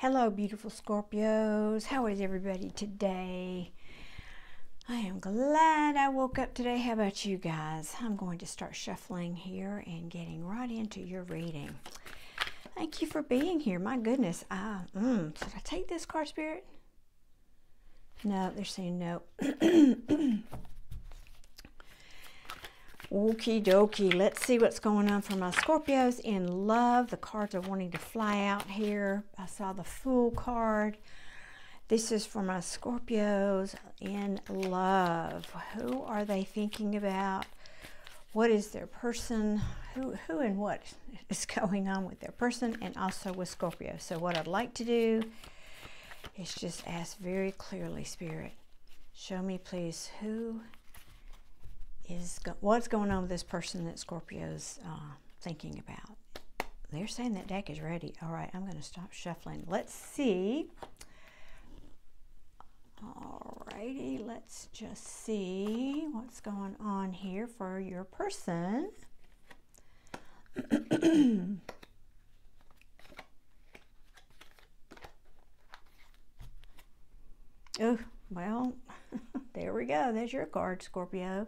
Hello, beautiful Scorpios. How is everybody today? I am glad I woke up today. How about you guys? I'm going to start shuffling here and getting right into your reading. Thank you for being here. My goodness. Uh, mm, should I take this card, Spirit? No, they're saying no. Okie dokie. Let's see what's going on for my Scorpios in love. The cards are wanting to fly out here. I saw the Fool card. This is for my Scorpios in love. Who are they thinking about? What is their person? Who, who and what is going on with their person and also with Scorpio. So what I'd like to do is just ask very clearly, Spirit, show me please who is go what's going on with this person that Scorpio's uh, thinking about. They're saying that deck is ready. All right, I'm going to stop shuffling. Let's see. All righty, let's just see what's going on here for your person. oh, well, there we go. There's your card, Scorpio.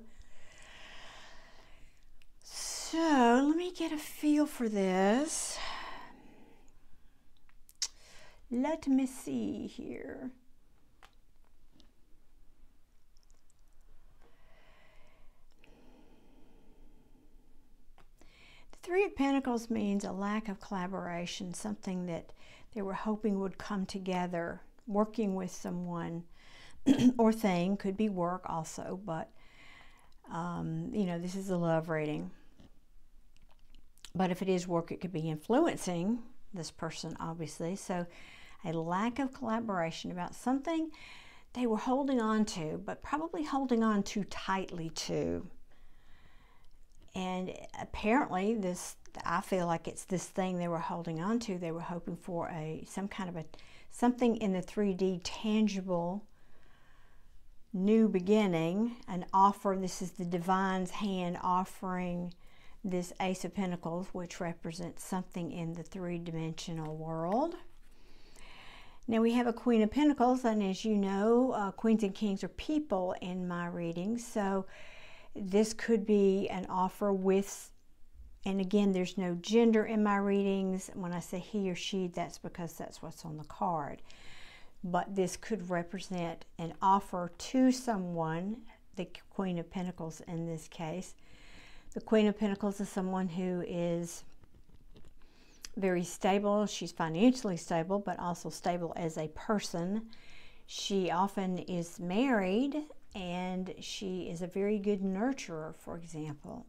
So let me get a feel for this. Let me see here. The Three of Pentacles means a lack of collaboration, something that they were hoping would come together, working with someone or thing, could be work also, but um, you know, this is a love reading. But if it is work, it could be influencing this person, obviously. So a lack of collaboration about something they were holding on to, but probably holding on too tightly to. And apparently this, I feel like it's this thing they were holding on to. They were hoping for a, some kind of a, something in the 3D tangible new beginning, an offer. This is the divine's hand offering this Ace of Pentacles, which represents something in the three-dimensional world. Now we have a Queen of Pentacles, and as you know, uh, Queens and Kings are people in my readings, so this could be an offer with, and again, there's no gender in my readings. When I say he or she, that's because that's what's on the card. But this could represent an offer to someone, the Queen of Pentacles in this case, the Queen of Pentacles is someone who is very stable. She's financially stable, but also stable as a person. She often is married and she is a very good nurturer, for example.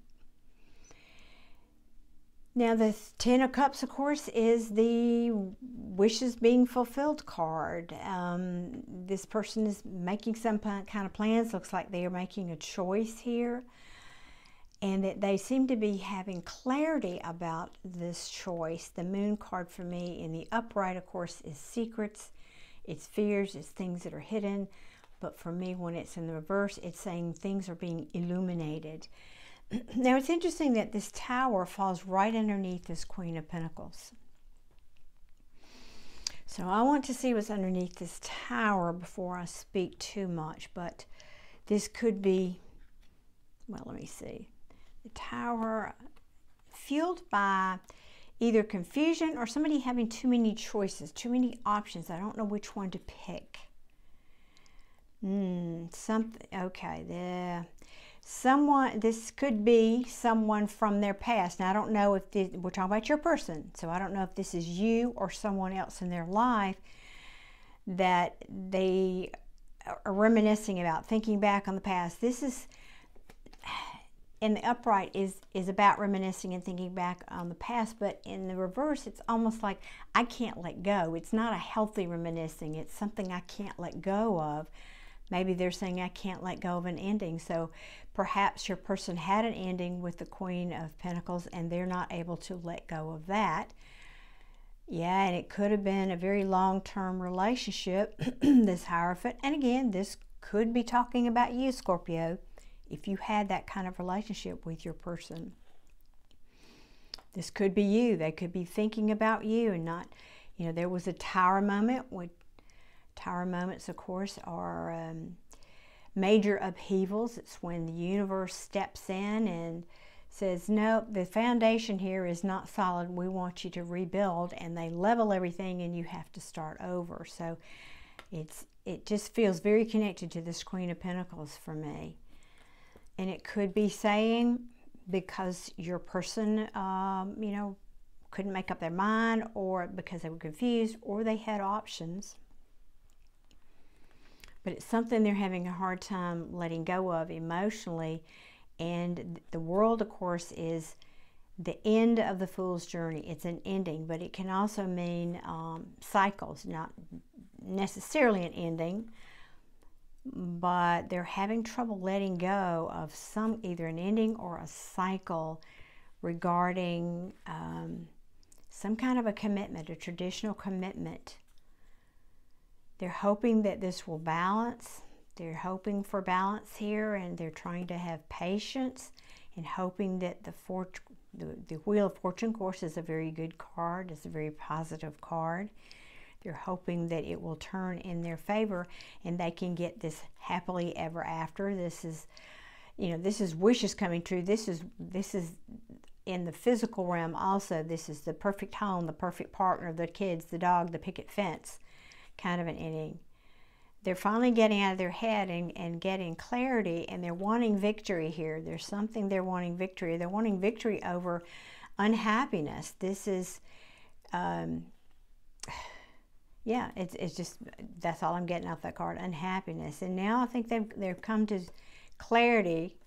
Now, the Ten of Cups, of course, is the wishes being fulfilled card. Um, this person is making some kind of plans. Looks like they are making a choice here and that they seem to be having clarity about this choice. The moon card for me in the upright, of course, is secrets, it's fears, it's things that are hidden. But for me, when it's in the reverse, it's saying things are being illuminated. now, it's interesting that this tower falls right underneath this Queen of Pentacles. So I want to see what's underneath this tower before I speak too much. But this could be, well, let me see tower fueled by either confusion or somebody having too many choices, too many options. I don't know which one to pick. Hmm, something, okay, there. Someone, this could be someone from their past. Now, I don't know if this, we're talking about your person, so I don't know if this is you or someone else in their life that they are reminiscing about, thinking back on the past. This is in the upright is is about reminiscing and thinking back on the past but in the reverse it's almost like i can't let go. It's not a healthy reminiscing. It's something i can't let go of. Maybe they're saying i can't let go of an ending. So perhaps your person had an ending with the queen of pentacles and they're not able to let go of that. Yeah and it could have been a very long-term relationship this hierophant. And again this could be talking about you scorpio if you had that kind of relationship with your person. This could be you. They could be thinking about you and not, You know, there was a tower moment. Which, tower moments, of course, are um, major upheavals. It's when the universe steps in and says, no, the foundation here is not solid. We want you to rebuild. And they level everything and you have to start over. So it's it just feels very connected to this Queen of Pentacles for me. And it could be saying because your person, um, you know, couldn't make up their mind or because they were confused or they had options. But it's something they're having a hard time letting go of emotionally and the world, of course, is the end of the fool's journey. It's an ending, but it can also mean um, cycles, not necessarily an ending, but they're having trouble letting go of some either an ending or a cycle regarding um, some kind of a commitment, a traditional commitment. They're hoping that this will balance they're hoping for balance here and they're trying to have patience and hoping that the, the, the Wheel of Fortune course is a very good card. It's a very positive card. They're hoping that it will turn in their favor and they can get this happily ever after. This is, you know, this is wishes coming true. This is, this is in the physical realm also. This is the perfect home, the perfect partner, the kids, the dog, the picket fence kind of an ending they're finally getting out of their head and, and getting clarity and they're wanting victory here. There's something they're wanting victory. They're wanting victory over unhappiness. This is, um, yeah, it's, it's just, that's all I'm getting off that card, unhappiness. And now I think they've, they've come to clarity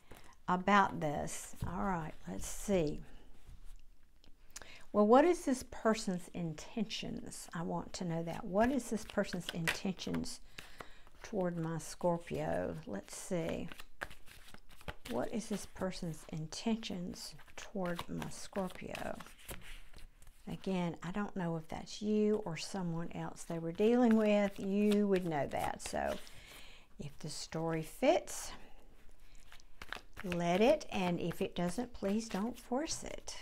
about this. All right, let's see. Well, what is this person's intentions? I want to know that. What is this person's intentions toward my Scorpio. Let's see. What is this person's intentions toward my Scorpio? Again, I don't know if that's you or someone else they were dealing with. You would know that. So if the story fits, let it. And if it doesn't, please don't force it.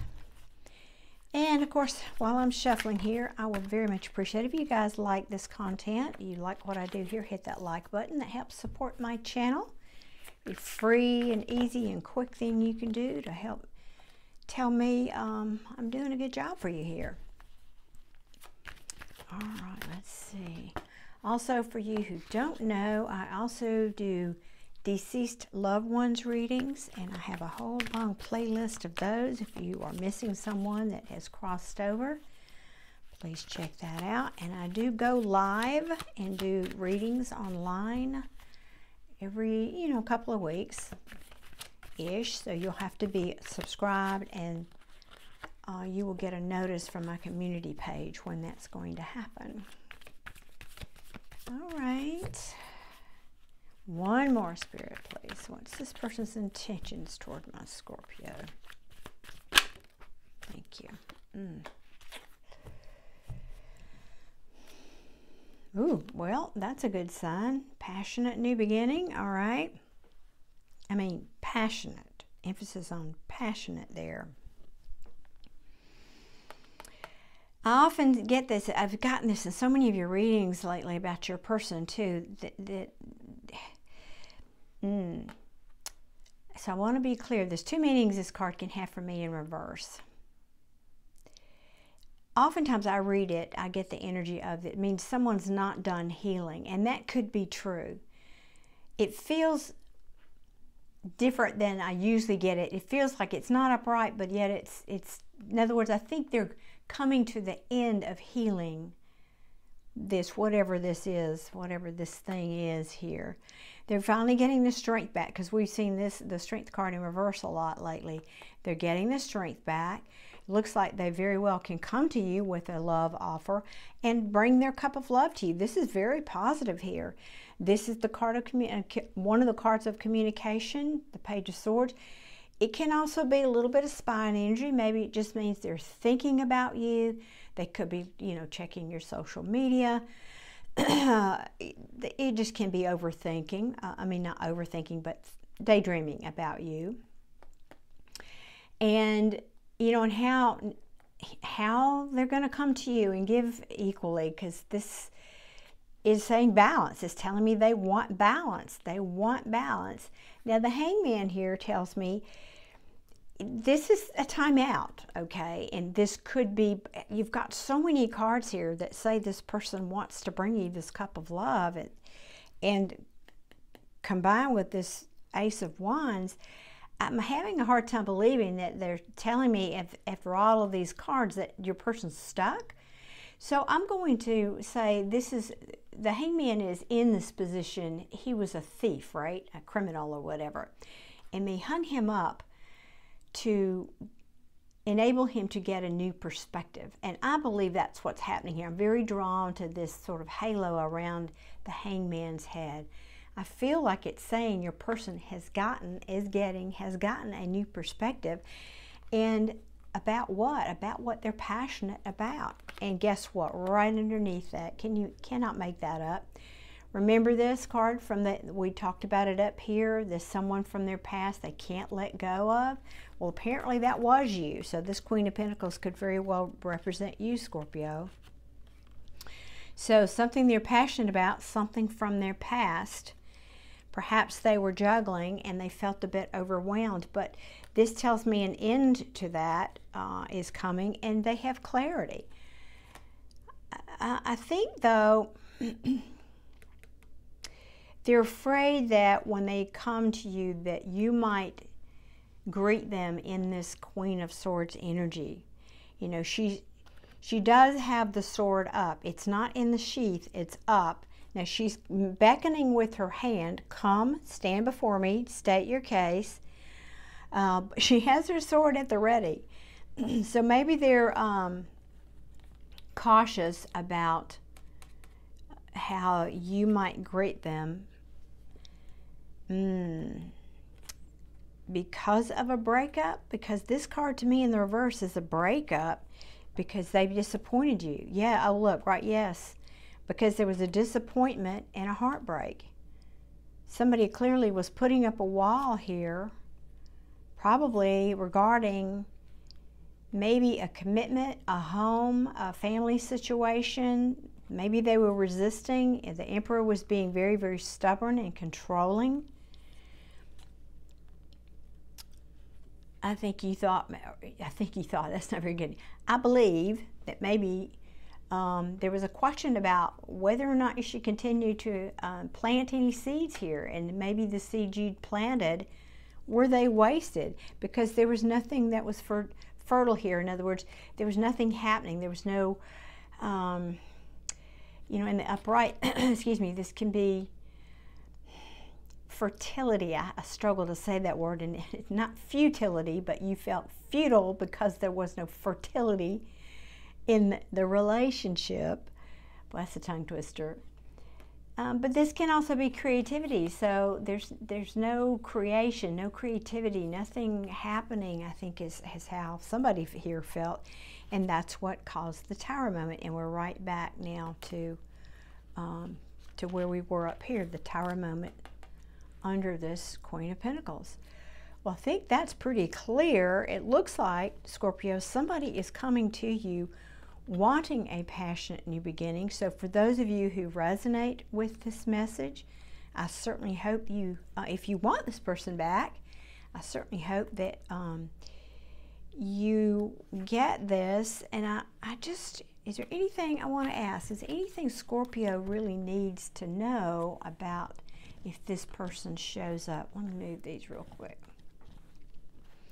And of course, while I'm shuffling here, I would very much appreciate if you guys like this content, you like what I do here, hit that like button. That helps support my channel. A free and easy and quick thing you can do to help tell me um, I'm doing a good job for you here. All right, let's see. Also, for you who don't know, I also do deceased loved ones readings, and I have a whole long playlist of those. If you are missing someone that has crossed over, please check that out. And I do go live and do readings online every, you know, couple of weeks ish. So you'll have to be subscribed and uh, you will get a notice from my community page when that's going to happen. All right. One more spirit, please. What's this person's intentions toward my Scorpio? Thank you. Mm. Ooh, well, that's a good sign. Passionate new beginning, all right. I mean, passionate. Emphasis on passionate there. I often get this, I've gotten this in so many of your readings lately about your person too, that, that Mm. So I want to be clear. There's two meanings this card can have for me in reverse. Oftentimes I read it, I get the energy of it. it means someone's not done healing, and that could be true. It feels different than I usually get it. It feels like it's not upright, but yet it's it's in other words, I think they're coming to the end of healing this whatever this is, whatever this thing is here. They're finally getting the strength back because we've seen this the strength card in reverse a lot lately. They're getting the strength back. looks like they very well can come to you with a love offer and bring their cup of love to you. This is very positive here. This is the card of uh, one of the cards of communication, the Page of Swords. It can also be a little bit of spine energy. Maybe it just means they're thinking about you. They could be, you know, checking your social media. it just can be overthinking. Uh, I mean, not overthinking, but daydreaming about you. And, you know, and how how they're going to come to you and give equally because this is saying balance. It's telling me they want balance. They want balance. Now, the hangman here tells me this is a timeout, okay? And this could be, you've got so many cards here that say this person wants to bring you this cup of love. And, and combined with this Ace of Wands, I'm having a hard time believing that they're telling me if, after all of these cards that your person's stuck. So I'm going to say this is the hangman is in this position. He was a thief, right? A criminal or whatever. And they hung him up to enable him to get a new perspective. And I believe that's what's happening here. I'm very drawn to this sort of halo around the hangman's head. I feel like it's saying your person has gotten, is getting, has gotten a new perspective. And about what? About what they're passionate about. And guess what? Right underneath that, can you cannot make that up. Remember this card from the we talked about it up here. There's someone from their past they can't let go of. Well, apparently that was you. So this Queen of Pentacles could very well represent you, Scorpio. So something they're passionate about, something from their past Perhaps they were juggling and they felt a bit overwhelmed, but this tells me an end to that uh, is coming and they have clarity. I, I think, though, they're afraid that when they come to you that you might greet them in this Queen of Swords energy. You know, she she does have the sword up. It's not in the sheath, it's up. Now she's beckoning with her hand, come, stand before me, state your case. Uh, she has her sword at the ready. so maybe they're um, cautious about how you might greet them mm. because of a breakup. Because this card to me in the reverse is a breakup because they've disappointed you. Yeah, oh, look, right, yes because there was a disappointment and a heartbreak. Somebody clearly was putting up a wall here, probably regarding maybe a commitment, a home, a family situation. Maybe they were resisting. The emperor was being very, very stubborn and controlling. I think you thought, I think you thought, that's not very good. I believe that maybe um, there was a question about whether or not you should continue to um, plant any seeds here and maybe the seeds you'd planted were they wasted? Because there was nothing that was fer fertile here. In other words there was nothing happening. There was no um, you know in the upright excuse me this can be fertility. I, I struggle to say that word and it's not futility but you felt futile because there was no fertility in the relationship. Bless the tongue twister. Um, but this can also be creativity. So there's there's no creation, no creativity, nothing happening. I think is is how somebody here felt, and that's what caused the tower moment. And we're right back now to um, to where we were up here, the tower moment under this Queen of Pentacles. Well, I think that's pretty clear. It looks like Scorpio, somebody is coming to you wanting a passionate new beginning. So, for those of you who resonate with this message, I certainly hope you, uh, if you want this person back, I certainly hope that um, you get this. And I, I just, is there anything I want to ask? Is anything Scorpio really needs to know about if this person shows up? Let me move these real quick.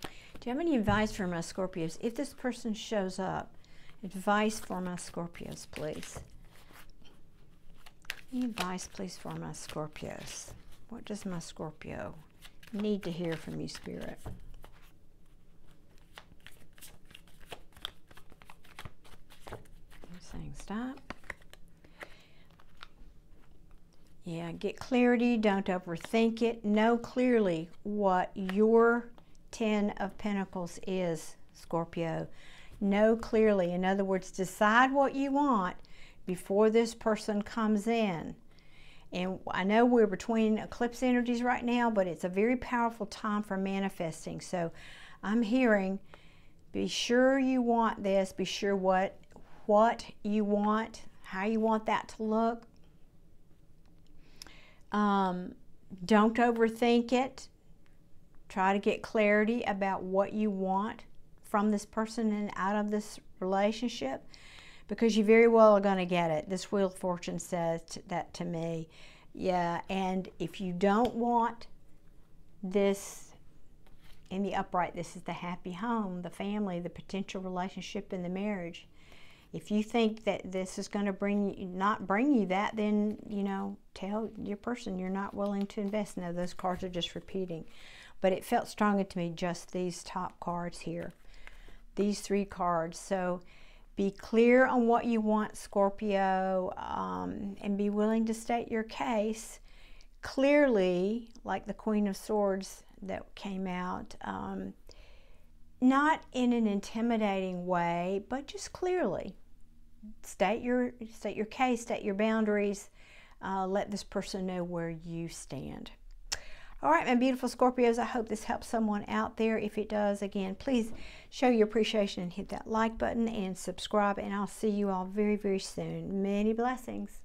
Do you have any advice for my Scorpios? If this person shows up, Advice for my Scorpios, please. Any advice, please, for my Scorpios? What does my Scorpio need to hear from you, Spirit? I'm saying stop. Yeah, get clarity. Don't overthink it. Know clearly what your Ten of Pentacles is, Scorpio know clearly. In other words, decide what you want before this person comes in. And I know we're between eclipse energies right now, but it's a very powerful time for manifesting. So I'm hearing Be sure you want this. Be sure what what you want, how you want that to look. Um, don't overthink it. Try to get clarity about what you want from this person and out of this relationship because you very well are going to get it. This Wheel of Fortune says that to me. Yeah, and if you don't want this in the upright, this is the happy home, the family, the potential relationship in the marriage. If you think that this is going to bring not bring you that, then you know tell your person you're not willing to invest. Now those cards are just repeating, but it felt stronger to me just these top cards here, these three cards. So be clear on what you want, Scorpio, um, and be willing to state your case clearly, like the Queen of Swords that came out. Um, not in an intimidating way, but just clearly state your state your case, state your boundaries. Uh, let this person know where you stand. All right, my beautiful Scorpios, I hope this helps someone out there. If it does, again, please show your appreciation and hit that like button and subscribe, and I'll see you all very, very soon. Many blessings.